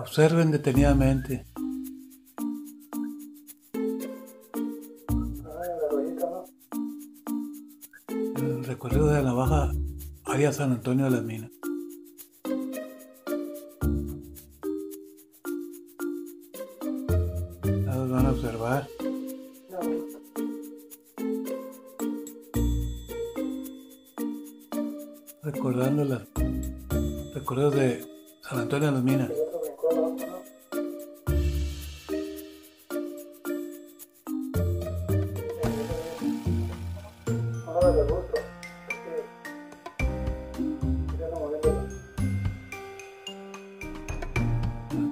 Observen detenidamente el recorrido de la baja área San Antonio de las Minas. Todos van a observar. Recordando los recorridos de San Antonio de las Minas. Sí.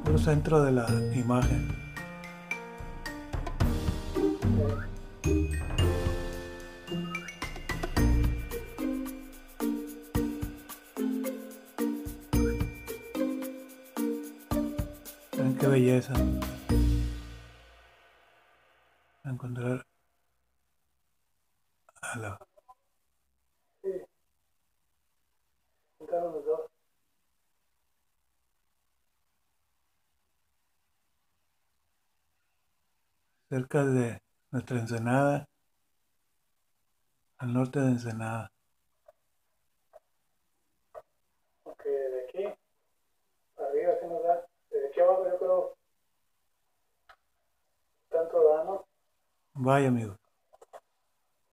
Puro centro de la imagen. Ven qué belleza. Encontrar a la cerca de nuestra Ensenada, al norte de Ensenada. Aunque de aquí tanto da, ¿no? Vaya amigos.